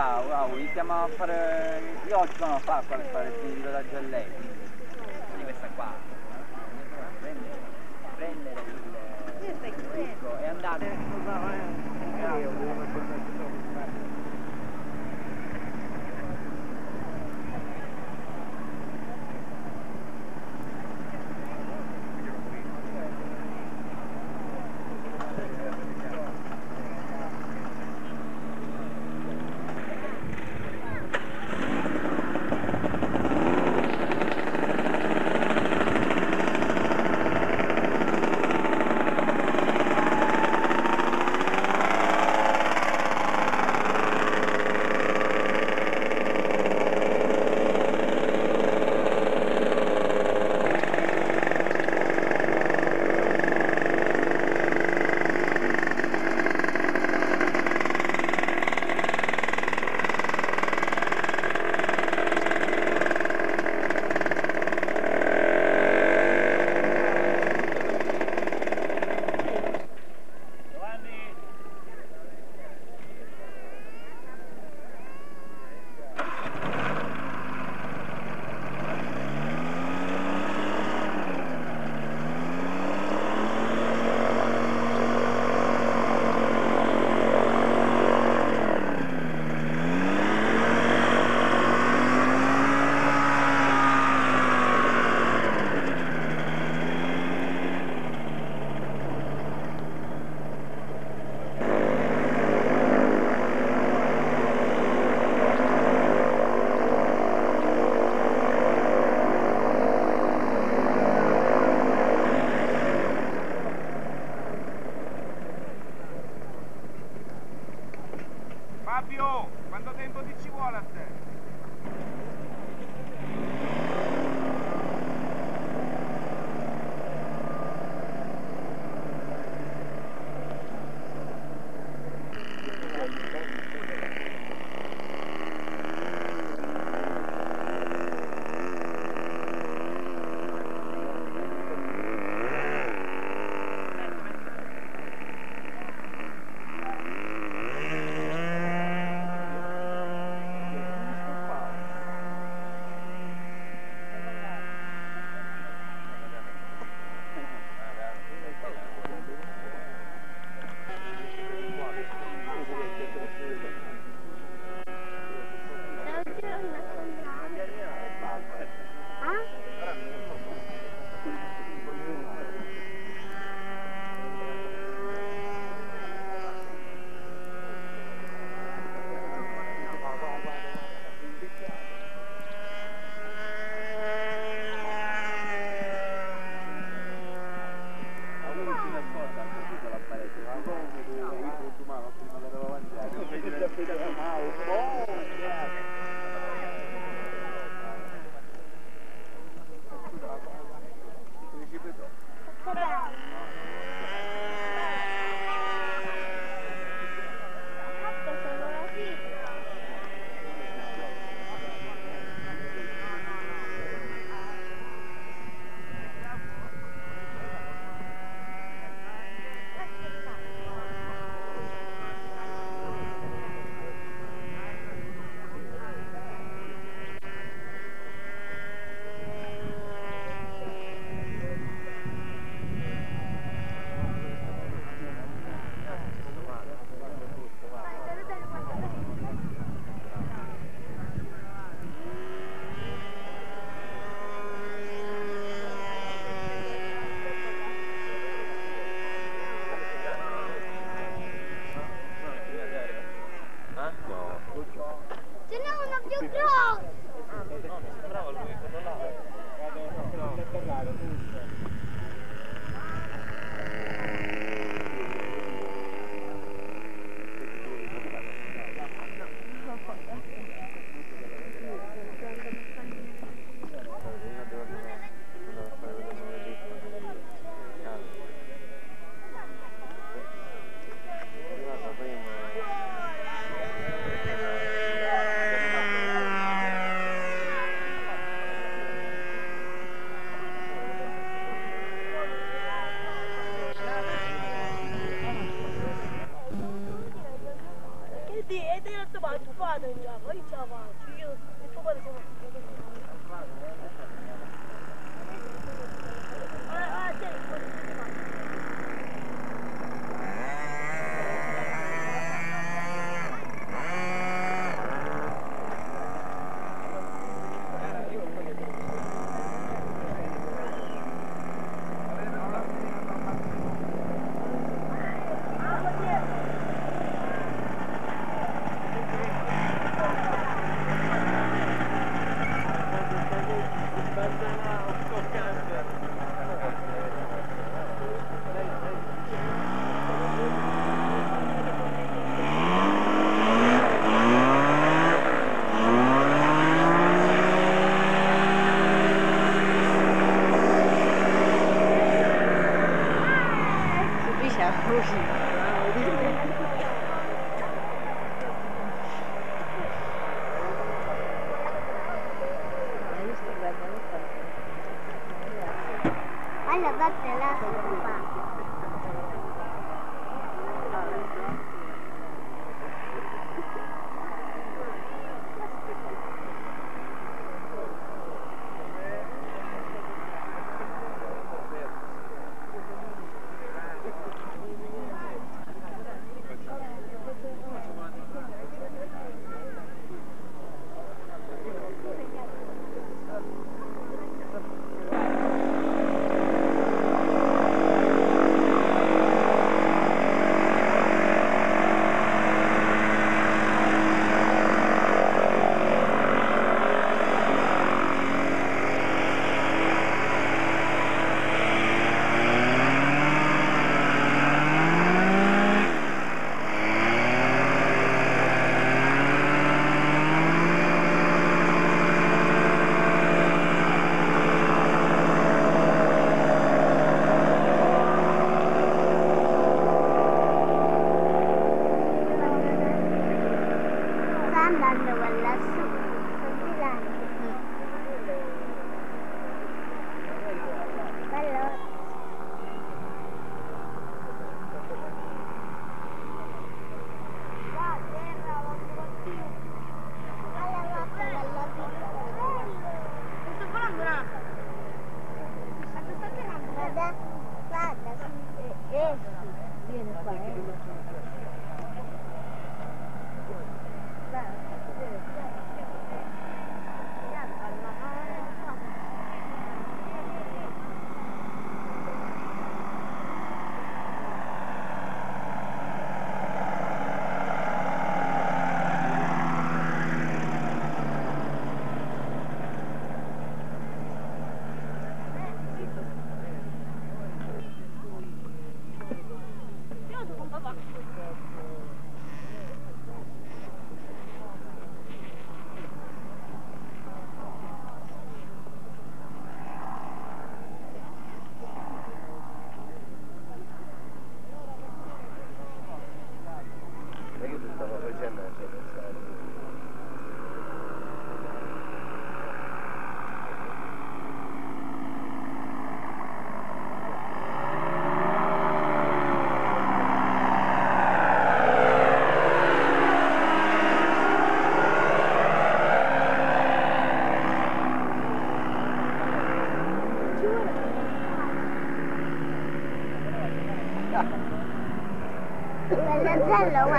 qua, wow, iniziamo a fare... Io oggi sono qua a fare il miglioraggio da Gelletti. Quindi questa qua. Prendere, prendere il... È andato. Eh, eh, 되는 줄 알아? 있잖아. 뒤에 유튜브에서 보면. Yeah.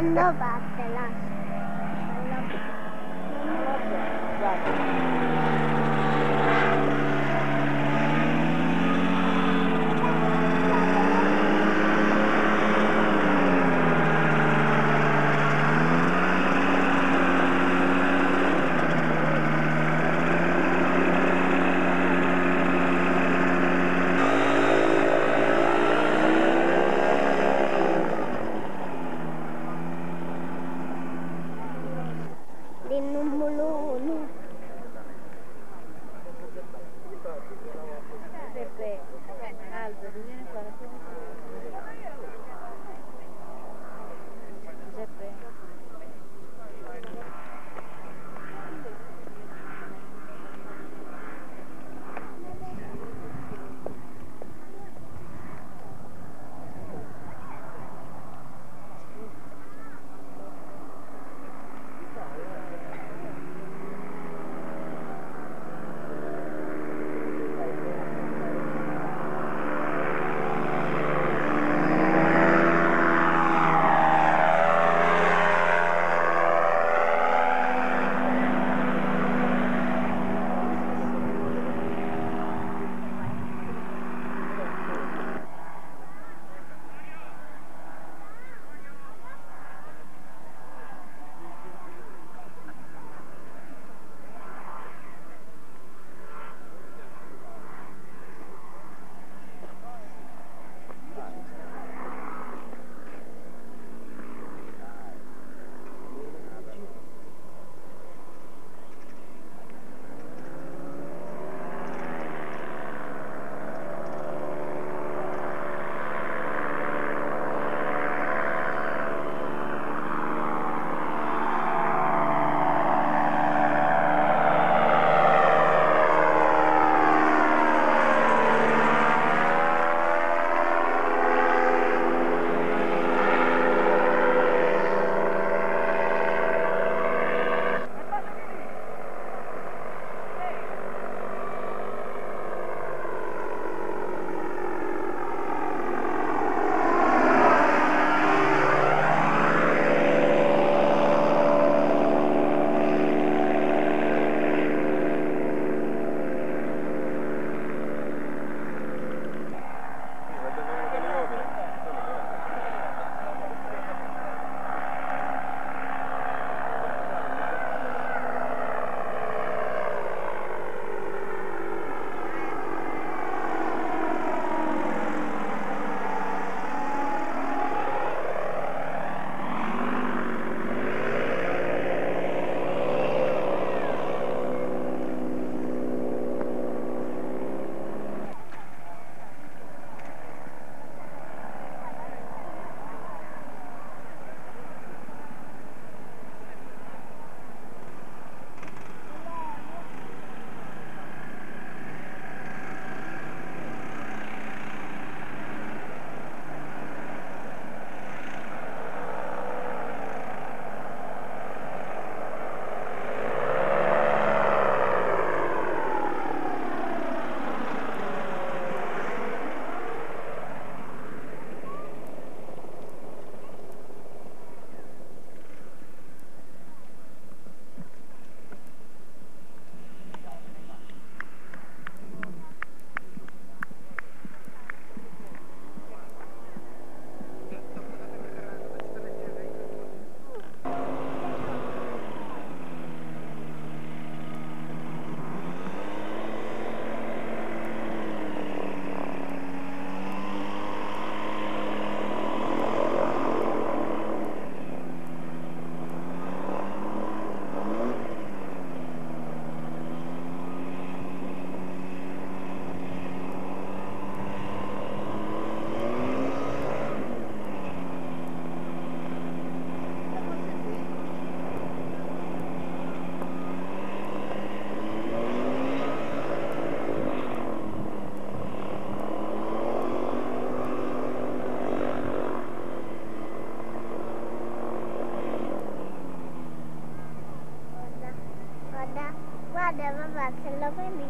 ¿Cuándo va a